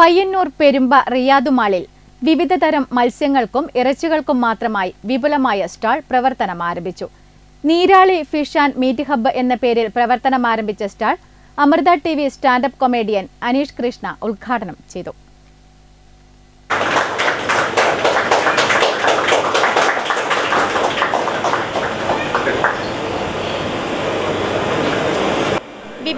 പയ്യന്നൂർ പെരുമ്പ റിയാദുമാളിൽ വിവിധ തരം മത്സ്യങ്ങൾക്കും ഇറച്ചികൾക്കും മാത്രമായി വിപുലമായ സ്റ്റാൾ പ്രവർത്തനം ആരംഭിച്ചു Neerali fish and meat hub എന്ന പേരിൽ പ്രവർത്തനം ആരംഭിച്ച stall Amrita T V stand up comedian Aneesh Krishna ഉദ്ഘാടനം ചെയ്തു.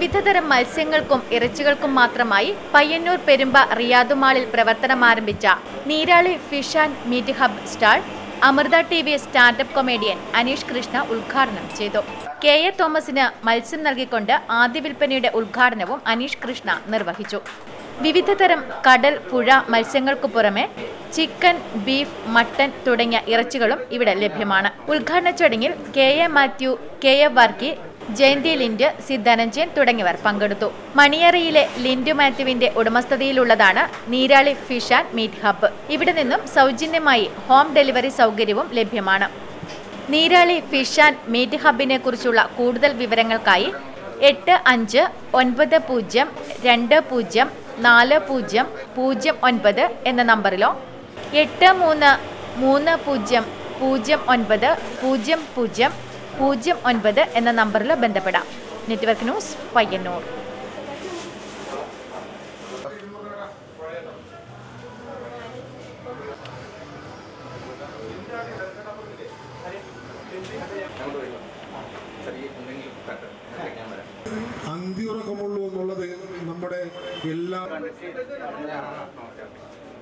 വിവിധതരം മത്സ്യങ്ങൾക്കും ഇറച്ചികൾക്കും മാത്രമായി പയ്യന്നൂർ പെരുമ്പ റിയാദുമാളിൽ പ്രവർത്തനം ആരംഭിച്ച Neerali fish and meat hub stall Amrita T V stand up comedian Aneesh Krishna ഉദ്ഘാടനം ചെയ്തു. കെ എ തോമസിന് മത്സ്യം നൽകിക്കൊണ്ട് ആദ്യ വിൽപ്പനയുടെ ഉദ്ഘാടനവും അനീഷ് കൃഷ്ണ നിർവഹിച്ചു. വിവിധതരം കടൽ പുഴ മത്സ്യങ്ങൾക്കു പുറമെ ചിക്കൻ ബീഫ് മട്ടൻ തുടങ്ങിയ ഇറച്ചികളും ഇവിടെ ലഭ്യമാണ്. ഉദ്ഘാടന ചടങ്ങിൽ K A Mathew K A Varkey Jayanthi Lind C തുടങ്ങിയവർ പങ്കെടുത്തു. മണിയറയിലെ ലിൻഡ് മാത്യുവിന്റെ ഉടമസ്ഥതയിലുള്ളതാണ് Neerali fish and meat hub. ഇവിടെ നിന്നും സൗജന്യമായി ഹോം ഡെലിവറി സൗകര്യവും ലഭ്യമാണ്. നീരാളി ഫിഷ് ആൻഡ് മീറ്റ് ഹബിനെ കുറിച്ചുള്ള കൂടുതൽ വിവരങ്ങൾക്കായി എട്ട് അഞ്ച് ഒൻപത് പൂജ്യം രണ്ട് പൂജ്യം നാല് പൂജ്യം പൂജ്യം ഒൻപത് എന്ന നമ്പറിലോ എട്ട് മൂന്ന് മൂന്ന് പൂജ്യം പൂജ്യം ഒൻപത് പൂജ്യം പൂജ്യം പൂജ്യം ഒൻപത് എന്ന നമ്പറിൽ ബന്ധപ്പെടാം. Network news Payyanur. അന്തിയുറക്കമുള്ളൂ എന്നുള്ളത് നമ്മുടെ എല്ലാ